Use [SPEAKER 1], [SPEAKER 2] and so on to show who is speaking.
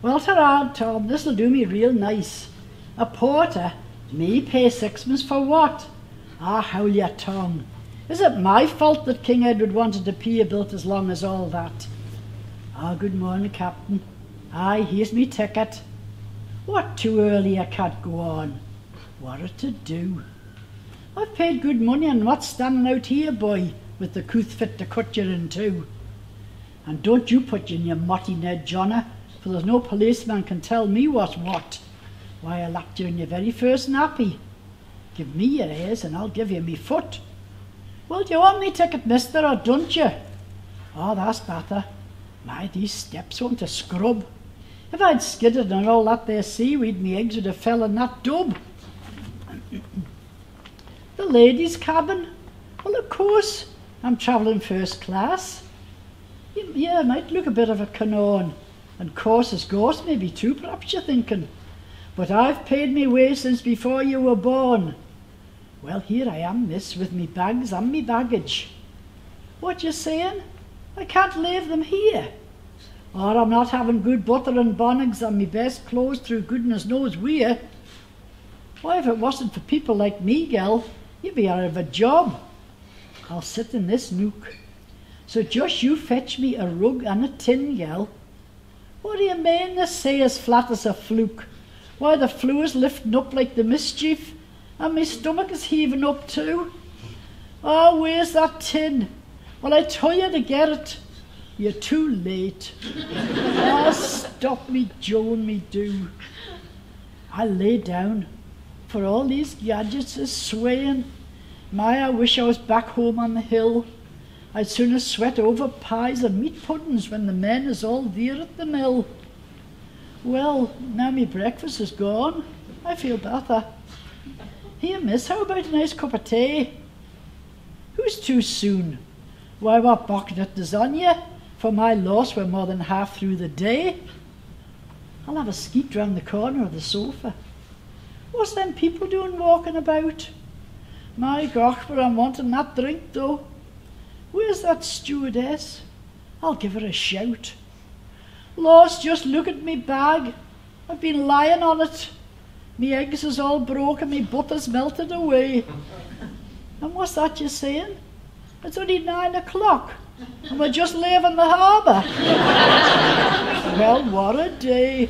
[SPEAKER 1] Well, ta Tom, this'll do me real nice. A porter? Me pay sixpence for what? Ah, howl your tongue. Is it my fault that King Edward wanted a pier built as long as all that? Ah, good morning, Captain. Aye, here's me ticket. What too early I can't go on. What are to do? I've paid good money and what's standing out here, boy, with the couth fit to cut you in two. And don't you put in your motty Ned Johnner, for there's no policeman can tell me what's what. Why, I lapped you in your very first nappy. Give me your ears and I'll give you me foot. Well, do you want me ticket, mister, or don't you? Oh, that's better. My, these steps want to scrub. If I'd skidded on all that there seaweed, me eggs would have fell in that dub. the ladies' cabin? Well, of course, I'm travelling first class. Yeah, might look a bit of a canon, and coarse as ghost maybe too, perhaps you're thinking. But I've paid me way since before you were born. Well, here I am, miss, with me bags and me baggage. What you saying? I can't leave them here. Or I'm not having good butter and bonnets and me best clothes through goodness knows where. Why, if it wasn't for people like me, gal, you'd be out of a job. I'll sit in this nook. So just you fetch me a rug and a tin, gal. What do you mean this say as flat as a fluke? Why, the flue is lifting up like the mischief, and my stomach is heaving up too. Oh, where's that tin? Well, I tell you to get it. You're too late. oh, stop me, Joan, me do. I lay down, for all these gadgets is swaying. My, I wish I was back home on the hill. I'd sooner sweat over pies and meat puddings when the men is all there at the mill. Well, now me breakfast is gone, I feel better. Here, miss, how about a nice cup of tea? Who's too soon? Why, what barking at lasagna? For my loss, we're more than half through the day. I'll have a skeet round the corner of the sofa. What's them people doing walking about? My gosh, but I'm wanting that drink, though. Where's that stewardess? I'll give her a shout. Laws, just look at me bag. I've been lying on it. Me eggs is all broken, me butter's melted away. and what's that you're saying? It's only nine o'clock, and we're just leaving the harbour. well, what a day.